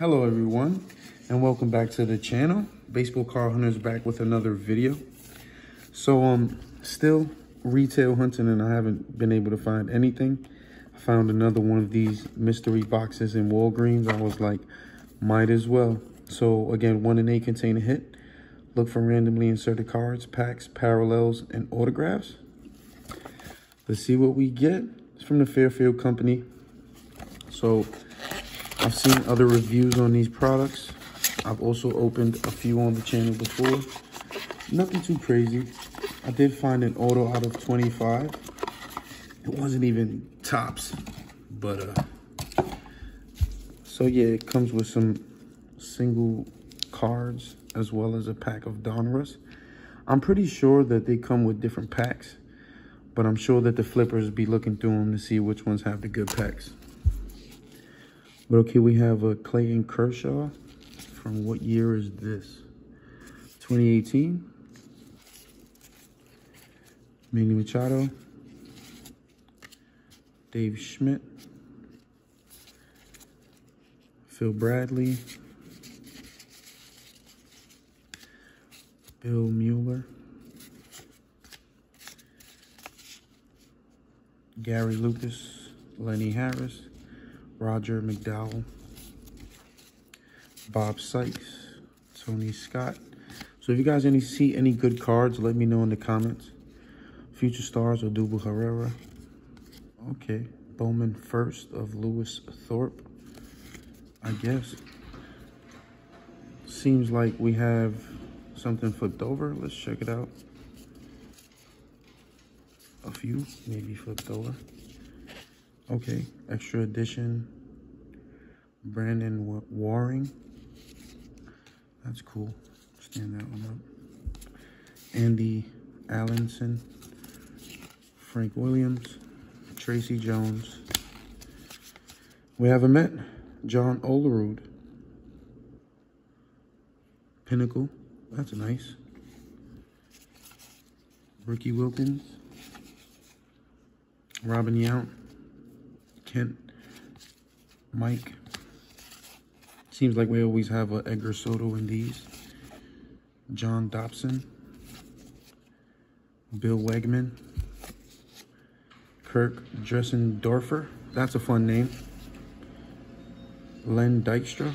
Hello everyone and welcome back to the channel. Baseball Card Hunters back with another video. So um still retail hunting and I haven't been able to find anything. I found another one of these mystery boxes in Walgreens. I was like, might as well. So again, one in eight contain a hit. Look for randomly inserted cards, packs, parallels, and autographs. Let's see what we get. It's from the Fairfield Company. So I've seen other reviews on these products. I've also opened a few on the channel before. Nothing too crazy. I did find an auto out of 25. It wasn't even Topps, but uh, so yeah, it comes with some single cards as well as a pack of Donruss. I'm pretty sure that they come with different packs, but I'm sure that the flippers be looking through them to see which ones have the good packs. But okay, we have a Clayton Kershaw. From what year is this? 2018. Manny Machado. Dave Schmidt. Phil Bradley. Bill Mueller. Gary Lucas. Lenny Harris. Roger McDowell, Bob Sykes, Tony Scott. So if you guys any see any good cards, let me know in the comments. Future Stars Odubel Herrera. Okay. Bowman first of Lewis Thorpe. I guess. Seems like we have something flipped over. Let's check it out. A few, maybe flipped over. Okay, extra edition. Brandon Waring. That's cool. Stand that one up. Andy Allanson. Frank Williams. Tracy Jones. We have a Met. John Olerud. Pinnacle. That's nice. Ricky Wilkins. Robin Yount. Kent, Mike. Seems like we always have a Edgar Soto in these. John Dopson. Bill Wegman. Kirk Dressendorfer. That's a fun name. Len Dykstra.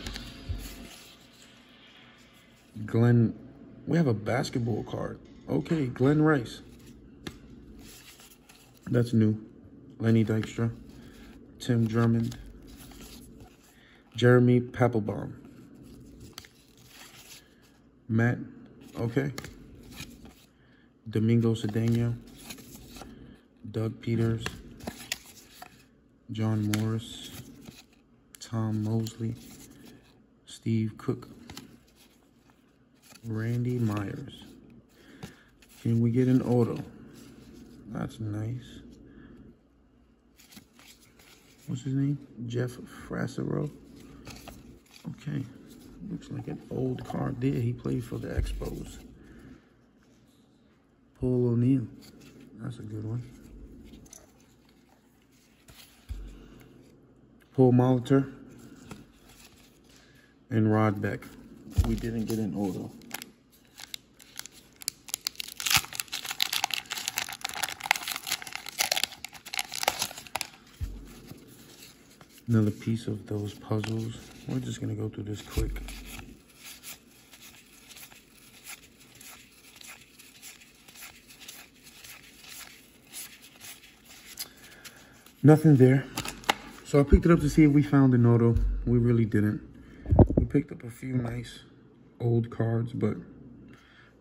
Glen. We have a basketball card. Okay, Glen Rice. That's new. Lenny Dykstra. Tim Drummond, Jeremy Papelbon, Matt, okay, Domingo Cedeno, Doug Peters, John Morris, Tom Mosley, Steve Cook, Randy Myers. Can we get an auto? That's nice what's his name? Jeff Fassero. Okay, looks like an old card there. He played for the Expos. Paul O'Neill, that's a good one. Paul Molitor and Rod Beck. We didn't get an auto. Another piece of those puzzles. We're just gonna go through this quick. Nothing there. So I picked it up to see if we found an auto. We really didn't. We picked up a few nice old cards, but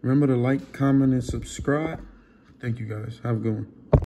remember to like, comment, and subscribe. Thank you guys. Have a good one.